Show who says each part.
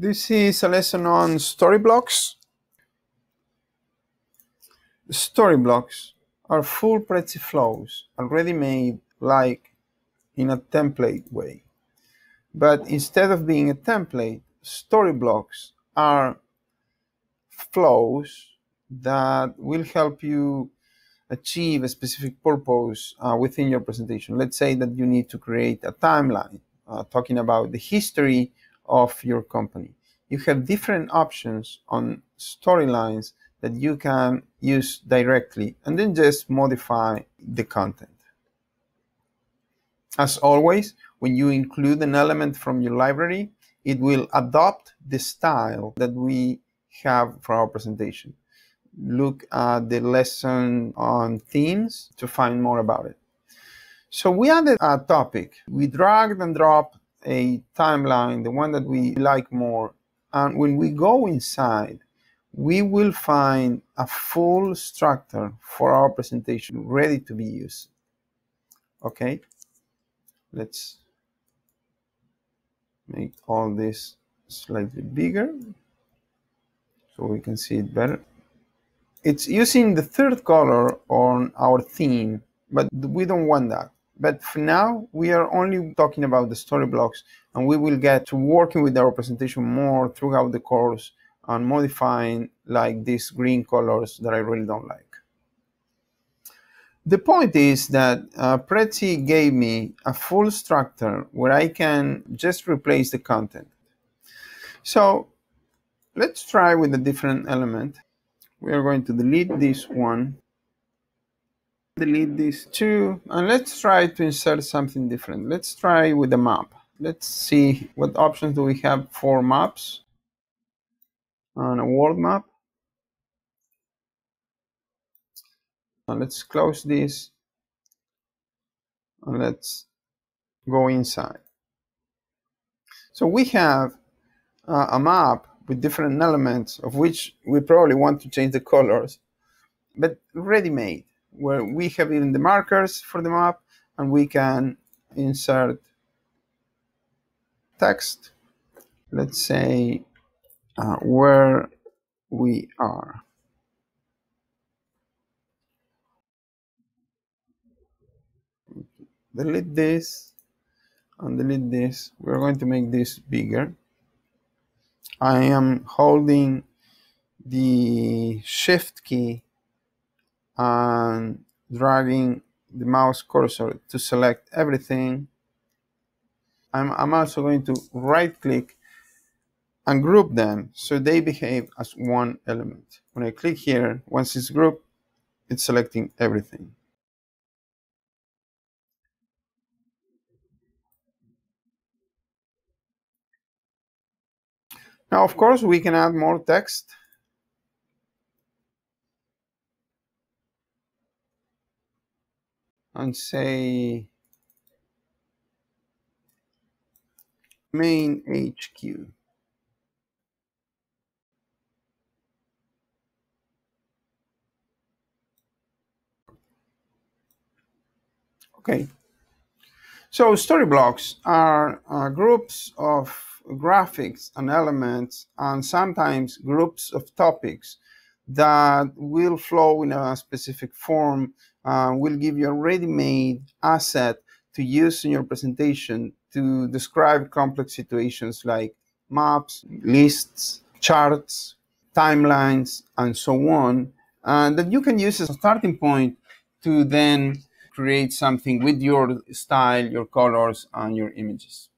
Speaker 1: This is a lesson on story blocks. Story blocks are full Prezi flows already made like in a template way. But instead of being a template, story blocks are flows that will help you achieve a specific purpose uh, within your presentation. Let's say that you need to create a timeline uh, talking about the history of your company. You have different options on storylines that you can use directly and then just modify the content. As always, when you include an element from your library, it will adopt the style that we have for our presentation. Look at the lesson on themes to find more about it. So we added a topic. We dragged and dropped a timeline, the one that we like more. And when we go inside, we will find a full structure for our presentation ready to be used. Okay, let's make all this slightly bigger so we can see it better. It's using the third color on our theme, but we don't want that. But for now, we are only talking about the story blocks, and we will get to working with the representation more throughout the course and modifying like these green colors that I really don't like. The point is that uh, Prezi gave me a full structure where I can just replace the content. So let's try with a different element. We are going to delete this one delete these two and let's try to insert something different. Let's try with the map. Let's see what options do we have for maps. On a world map. And let's close this. And let's go inside. So we have uh, a map with different elements of which we probably want to change the colors but ready-made where we have even the markers for the map and we can insert text. Let's say uh, where we are. Delete this. And delete this. We're going to make this bigger. I am holding the shift key and dragging the mouse cursor to select everything. I'm, I'm also going to right click and group them so they behave as one element. When I click here, once it's grouped, it's selecting everything. Now, of course, we can add more text and say main HQ. Okay. So story blocks are uh, groups of graphics and elements and sometimes groups of topics that will flow in a specific form uh, will give you a ready-made asset to use in your presentation to describe complex situations like maps, lists, charts, timelines, and so on, and that you can use as a starting point to then create something with your style, your colors, and your images.